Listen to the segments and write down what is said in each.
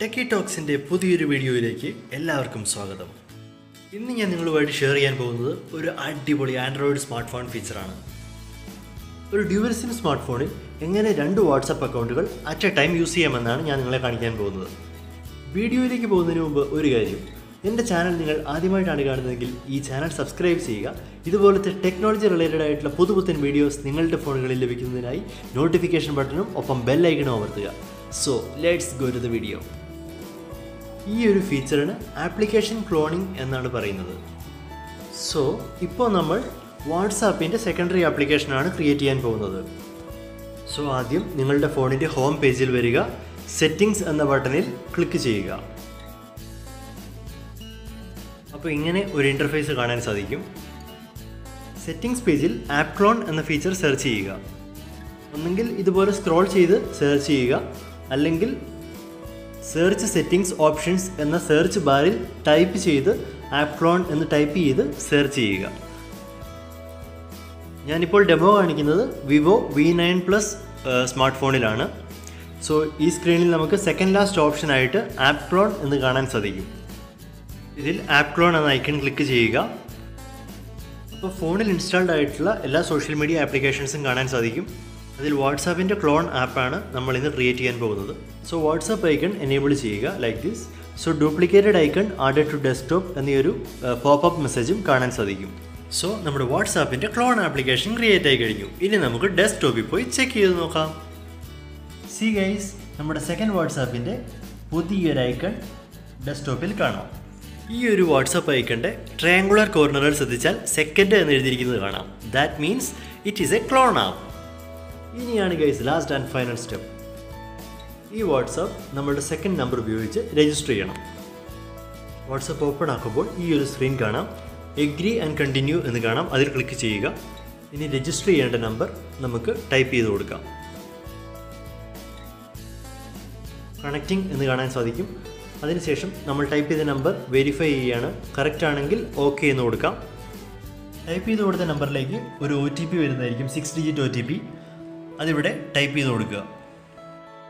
Techie ടോക്സിന്റെ പുതിയൊരു വീഡിയോയിലേക്ക് എല്ലാവർക്കും സ്വാഗതം. ഇന്ന് ഞാൻ നിങ്ങളുമായിട്ട് ഷെയർ ചെയ്യാൻ പോകുന്നത് ഒരു അടിപൊളി ആൻഡ്രോയിഡ് സ്മാർട്ട് ഫോൺ ഫീച്ചറാണ് ഒരു ഡ്യുവൽ സിം സ്മാർട്ട് ഫോണിൽ എങ്ങനെ രണ്ട് വാട്സപ്പ് അക്കൗണ്ടുകൾ അറ്റ് എ ടൈം യൂസ് ചെയ്യാമെന്നാണ് ഞാൻ നിങ്ങളെ കാണിക്കാൻ പോകുന്നത്. വീഡിയോയിലേക്ക് പോകുന്നതിന് മുമ്പ് ഒരു കാര്യം. എന്റെ ചാനൽ നിങ്ങൾ ആദ്യമായിട്ടാണ് കാണുന്നതെങ്കിൽ ഈ ചാനൽ സബ്സ്ക്രൈബ് ചെയ്യുക. ഇതുപോലത്തെ ടെക്നോളജി റിലേറ്റഡ് ആയിട്ടുള്ള പുതുപുത്തൻ വീഡിയോസ് നിങ്ങളുടെ ഫോണുകളിൽ ലഭിക്കുന്നതിനായി നോട്ടിഫിക്കേഷൻ ബട്ടണും ഒപ്പം ബെല്ലൈക്കണും അമർത്തുക. So let's go to the video ഈ ഒരു ഫീച്ചറിന് ആപ്ലിക്കേഷൻ ക്ലോണിംഗ് എന്നാണ് പറയുന്നത്. സോ ഇപ്പോൾ നമ്മൾ വാട്സാപ്പിന്റെ സെക്കൻഡറി ആപ്ലിക്കേഷനാണ് ക്രിയേറ്റ് ചെയ്യാൻ പോകുന്നത്. സോ ആദ്യം നിങ്ങളുടെ ഫോണിന്റെ ഹോം പേജിൽ വരിക സെറ്റിംഗ്സ് എന്ന ബട്ടണിൽ ക്ലിക്ക് ചെയ്യുക. അപ്പോൾ ഇങ്ങനെ ഒരു ഇന്റർഫേസ് കാണാൻ സാധിക്കും. സെറ്റിംഗ്സ് പേജിൽ ആപ്പ് ക്ലോൺ എന്ന ഫീച്ചർ സെർച്ച് ചെയ്യുക. ഒന്നെങ്കിൽ ഇതുപോലെ സ്ക്രോൾ ചെയ്ത് സെർച്ച് ചെയ്യുക. അല്ലെങ്കിൽ സെർച്ച് സെറ്റിംഗ്സ് ഓപ്ഷൻസ് എന്ന സെർച്ച് ബാറിൽ ടൈപ്പ് ചെയ്ത് ആപ്ലോൺ എന്ന് ടൈപ്പ് ചെയ്ത് സെർച്ച് ചെയ്യുക. ഞാനിപ്പോൾ ഡെമോ കാണിക്കുന്നത് Vivo V nine plus smart ഫോണിലാണ് സോ ഈ സ്ക്രീനിൽ നമുക്ക് സെക്കൻഡ് ലാസ്റ്റ് ഓപ്ഷനായിട്ട് ആപ്പ് ക്ലോൺ എന്ന് കാണാൻ സാധിക്കും. ഇതിൽ ആപ്ലോൺ എന്ന ഐക്കൺ ക്ലിക്ക് ചെയ്യുക. അപ്പോൾ ഫോണിൽ ഇൻസ്റ്റാൾഡ് ആയിട്ടുള്ള എല്ലാ സോഷ്യൽ മീഡിയ ആപ്ലിക്കേഷൻസും കാണാൻ സാധിക്കും. അതിൽ വാട്സാപ്പിന്റെ ക്ലോൺ ആപ്പാണ് നമ്മൾ ഇന്ന് ക്രിയേറ്റ് ചെയ്യാൻ പോകുന്നത്. സോ വാട്സാപ്പ് ഐക്കൺ എനേബിൾ ചെയ്യുക like this so duplicated icon added to desktop എന്നൊരു പോപ്പപ്പ് മെസ്സേജും കാണാൻ സാധിക്കും. സോ നമ്മുടെ വാട്സാപ്പിന്റെ ക്ലോൺ ആപ്ലിക്കേഷൻ ക്രിയേറ്റ് ആയി കഴിഞ്ഞു. ഇനി നമുക്ക് ഡെസ്ക്ടോപ്പിൽ പോയി ചെക്ക് ചെയ്ത് നോക്കാം. സി ഗൈസ് നമ്മുടെ സെക്കൻഡ് വാട്സാപ്പിന്റെ പുതിയൊരു ഐക്കൺ ഡെസ്ക്ടോപ്പിൽ കാണാം. ഈ ഒരു വാട്സാപ്പ് ഐക്കണ്ടെ ട്രയാങ്കുലർ കോർണറിൽ ശ്രദ്ധിച്ചാൽ സെക്കൻഡ് എന്ന് എഴുതിയിരിക്കുന്നത് കാണാം. That means it is a clone app ഇനിയാണ് guys last and final step ഈ വാട്സാപ്പ് നമ്മളുടെ സെക്കൻഡ് നമ്പർ ഉപയോഗിച്ച് രജിസ്റ്റർ ചെയ്യണം. വാട്സപ്പ് ഓപ്പൺ ആക്കുമ്പോൾ ഈ ഒരു സ്ക്രീൻ കാണാം. എഗ്രി ആൻഡ് കണ്ടിന്യൂ എന്ന് കാണാം. അതിൽ ക്ലിക്ക് ചെയ്യുക. ഇനി രജിസ്റ്റർ ചെയ്യേണ്ട നമ്പർ നമുക്ക് ടൈപ്പ് ചെയ്ത് കൊടുക്കാം. കണക്റ്റിംഗ് എന്ന് കാണാൻ സാധിക്കും. അതിനുശേഷം നമ്മൾ ടൈപ്പ് ചെയ്ത നമ്പർ വെരിഫൈ ചെയ്യുകയാണ് കറക്റ്റ് ആണെങ്കിൽ ഓക്കെ എന്ന് കൊടുക്കാം. ടൈപ്പ് ചെയ്ത് കൊടുത്ത നമ്പറിലേക്ക് ഒരു ഒ ടി പി വരുന്നതായിരിക്കും. Six digit O T P അതിവിടെ ടൈപ്പ് ചെയ്ത് കൊടുക്കുക.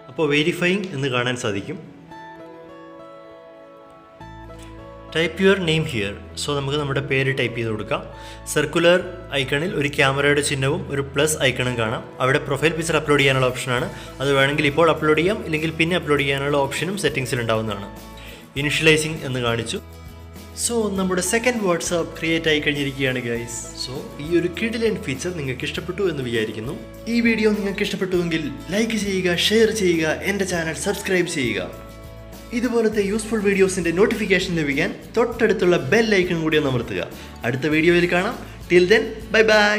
അപ്പോൾ വെരിഫൈങ് എന്ന് കാണാൻ സാധിക്കും. Type your name here so നമുക്ക് നമ്മുടെ പേര് ടൈപ്പ് ചെയ്ത് കൊടുക്കാം. സർക്കുലർ ഐക്കണിൽ ഒരു ക്യാമറയുടെ ചിഹ്നവും ഒരു പ്ലസ് ഐക്കണും കാണാം. അവിടെ പ്രൊഫൈൽ പിക്ചർ അപ്ലോഡ് ചെയ്യാനുള്ള ഓപ്ഷനാണ് അത് വേണമെങ്കിൽ ഇപ്പോൾ അപ്ലോഡ് ചെയ്യാം. ഇല്ലെങ്കിൽ പിന്നെ അപ്ലോഡ് ചെയ്യാനുള്ള ഓപ്ഷനും സെറ്റിംഗ്സിൽ ഉണ്ടാവുന്നതാണ്. ഇനിഷ്യലൈസിംഗ് എന്ന് കാണിച്ചു. സോ നമ്മുടെ സെക്കൻഡ് വാട്സാപ്പ് ക്രിയേറ്റ് ആയി കഴിഞ്ഞിരിക്കുകയാണ് ഗൈസ് സോ ഈ ഒരു കിഡിലൻ ഫീച്ചർ നിങ്ങൾക്ക് ഇഷ്ടപ്പെട്ടു എന്ന് വിചാരിക്കുന്നു. ഈ വീഡിയോ നിങ്ങൾക്ക് ഇഷ്ടപ്പെട്ടുവെങ്കിൽ ലൈക്ക് ചെയ്യുക ഷെയർ ചെയ്യുക എന്റെ ചാനൽ സബ്സ്ക്രൈബ് ചെയ്യുക. ഇതുപോലത്തെ യൂസ്ഫുൾ വീഡിയോസിന്റെ നോട്ടിഫിക്കേഷൻ ലഭിക്കാൻ തൊട്ടടുത്തുള്ള ബെൽ ഐക്കൺ കൂടി ഒന്ന് അമർത്തുക. അടുത്ത വീഡിയോയിൽ കാണാം. Till then bye bye